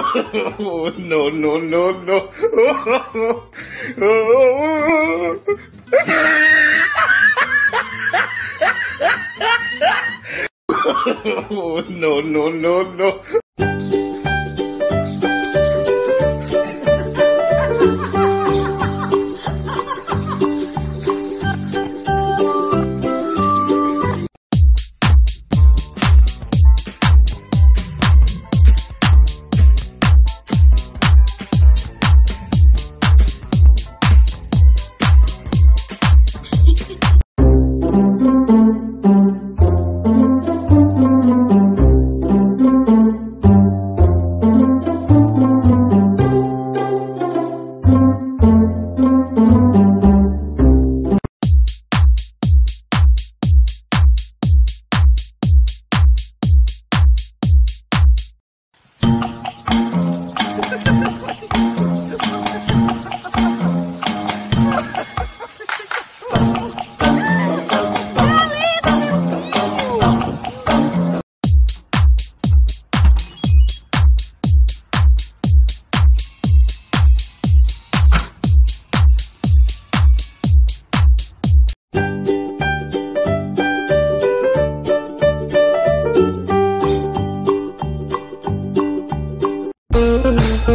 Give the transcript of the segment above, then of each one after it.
oh, no, no, no, no. oh, no, no, no, no.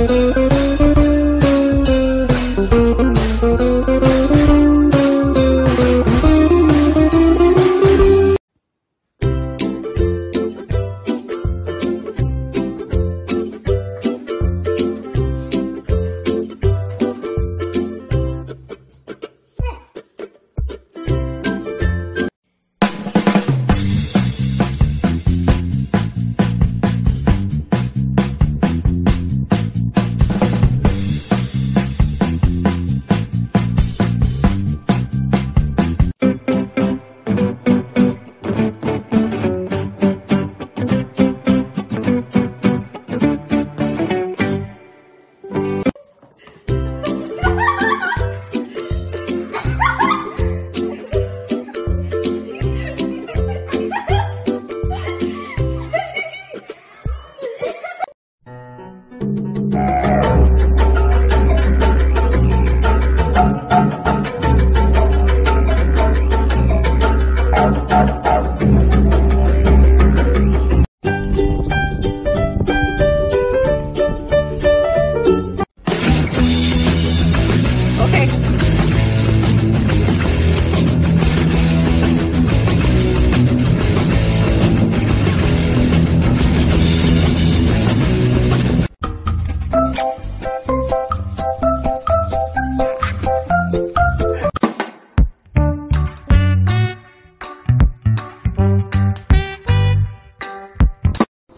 Thank you.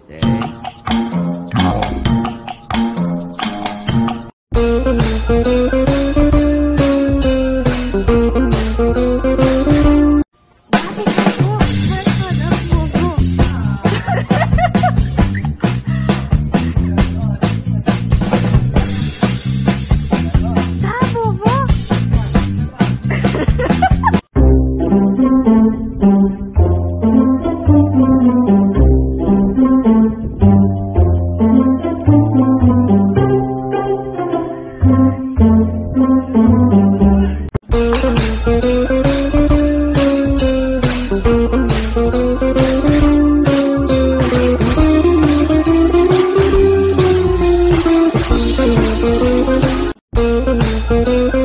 Stay. Música